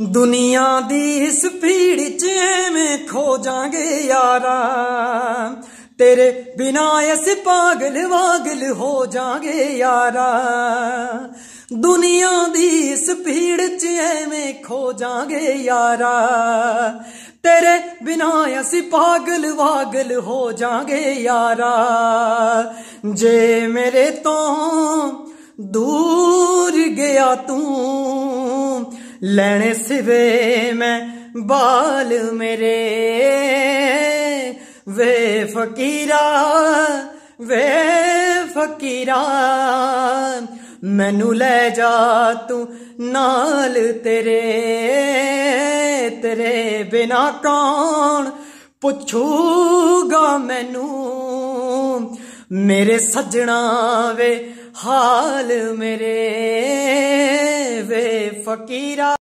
ਦੁਨੀਆ ਦੀ ਇਸ ਭੀੜ ਚ ਐਵੇਂ ਖੋ ਜਾਾਂਗੇ ਯਾਰਾ। ਤੇਰੇ ਬਿਨਾ ਅਸੀਂ ਪਾਗਲ ਵਾਗਲ ਹੋ ਜਾਾਂਗੇ ਯਾਰਾ। ਦੁਨੀਆ ਦੀ ਇਸ ਭੀੜ ਚ ਐਵੇਂ ਖੋ ਜਾਾਂਗੇ ਯਾਰਾ। ਤੇਰੇ ਬਿਨਾ ਅਸੀਂ ਪਾਗਲ ਵਾਗਲ ਹੋ ਜਾਾਂਗੇ ਯਾਰਾ। ਜੇ ਮੇਰੇ ਤੋਂ ਦੂਰ ਗਿਆ ਤੂੰ ਲੈਣੇ ਸਿਵੇ ਮੈਂ ਬਾਲ ਮੇਰੇ। ਵੇ ਫਕੀਰਾ ਵੇ ਫਕੀਰਾ, ਮੈਨੂੰ ਲੈ ਜਾ ਤੂੰ ਨਾਲ ਤੇਰੇ। ਤੇਰੇ ਬਿਨਾ ਕੌਣ ਪੁੱਛੂਗਾ ਮੈਨੂੰ। ਮੇਰੇ ਸੱਜਣਾ ਵੇ ਹਾਲ ਮੇਰੇ। ਵੇ ਫਕੀਰਾ।